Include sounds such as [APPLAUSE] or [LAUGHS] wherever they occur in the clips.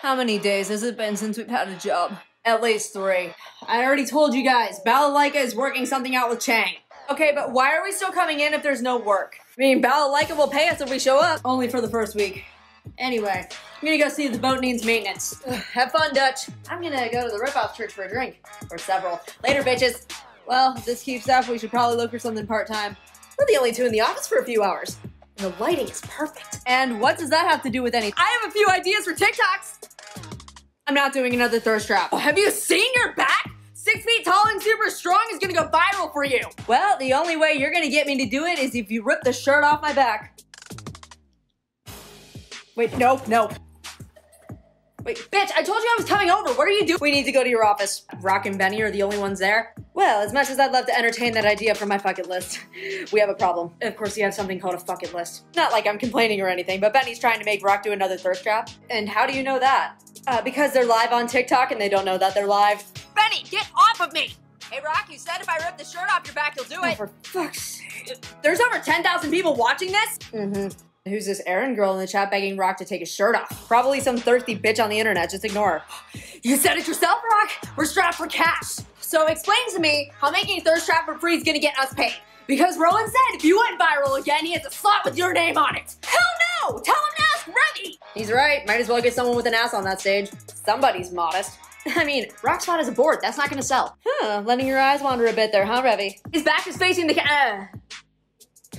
How many days has it been since we've had a job? At least three. I already told you guys, Balalaika is working something out with Chang. Okay, but why are we still coming in if there's no work? I mean, Balalaika will pay us if we show up. Only for the first week. Anyway, I'm gonna go see if the boat needs maintenance. Ugh, have fun, Dutch. I'm gonna go to the Ripoff Church for a drink. Or several. Later, bitches. Well, if this keeps up, we should probably look for something part-time. We're the only two in the office for a few hours. And the lighting is perfect. And what does that have to do with anything? I have a few ideas for TikToks. I'm not doing another thirst trap. Oh, have you seen your back? Six feet tall and super strong is gonna go viral for you. Well, the only way you're gonna get me to do it is if you rip the shirt off my back. Wait, no, no. Wait, bitch, I told you I was coming over. What are you doing? We need to go to your office. Rock and Benny are the only ones there. Well, as much as I'd love to entertain that idea from my fucking list, [LAUGHS] we have a problem. Of course, you have something called a fucking list. Not like I'm complaining or anything, but Benny's trying to make Rock do another thirst trap. And how do you know that? Uh, because they're live on TikTok and they don't know that they're live. Benny, get off of me! Hey, Rock, you said if I rip the shirt off your back, you'll do Oh, it. for fuck's sake. There's over 10,000 people watching this? Mm-hmm. Who's this Eryn girl in the chat begging Rock to take his shirt off? Probably some thirsty bitch on the internet. Just ignore her. You said it yourself, Rock. We're strapped for cash. So explain to me how making a thirst trap for free is gonna get us paid. Because Rowan said if you went viral again, he has a slot with your name on it. Hell no! Tell him to ask Revy! He's right. Might as well get someone with an ass on that stage. Somebody's modest. [LAUGHS] I mean, Rock spot is a board. That's not gonna sell. Huh, letting your eyes wander a bit there, huh, Revy? His back is facing the ca- uh.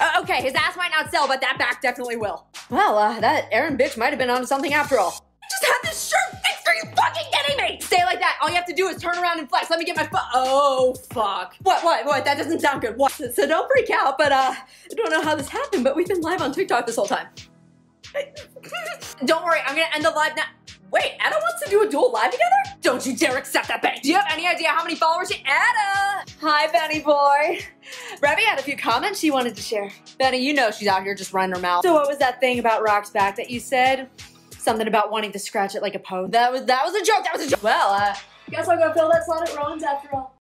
Uh, okay, his ass might not sell, but that back definitely will. Well, uh, that Eryn bitch might have been onto something after all. I just had this shirt fixed. Are you fucking kidding me? Stay like that. All you have to do is turn around and flex. Let me get my fu- Oh, fuck. What, what, what? That doesn't sound good. What? So don't freak out, but uh, I don't know how this happened, but we've been live on TikTok this whole time. [LAUGHS] Don't worry, I'm gonna end the live now. Wait, Anna wants to do a dual live together? Don't you dare accept that, Benny. Do you have any idea how many followers she Anna? Hi, Benny boy. Revy had a few comments she wanted to share. Benny, you know she's out here just running her mouth. So what was that thing about Rock's back that you said? Something about wanting to scratch it like a pose. That was that was a joke. That was a joke. Well, uh, guess I'll go fill that slot at Rowan's after all.